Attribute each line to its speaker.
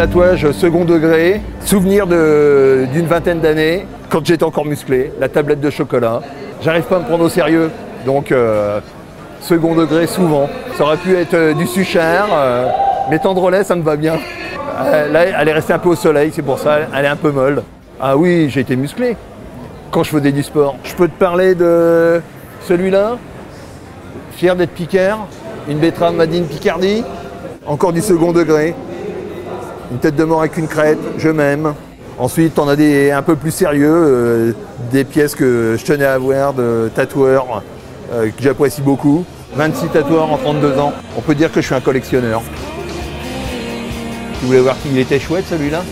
Speaker 1: tatouage second degré, souvenir d'une vingtaine d'années, quand j'étais encore musclé, la tablette de chocolat. J'arrive pas à me prendre au sérieux, donc euh, second degré souvent. Ça aurait pu être euh, du suchère, euh, mais tendrelet, ça me va bien. Euh, là, elle est restée un peu au soleil, c'est pour ça, elle est un peu molle. Ah oui, j'ai été musclé quand je faisais du sport. Je peux te parler de celui-là, fier d'être piqueur, une betterave Madine Picardie, encore du second degré, une tête de mort avec une crête, je m'aime. Ensuite, on a des un peu plus sérieux, euh, des pièces que je tenais à avoir de tatoueurs euh, que j'apprécie beaucoup. 26 tatoueurs en 32 ans. On peut dire que je suis un collectionneur. Tu voulais voir qu'il était chouette celui-là?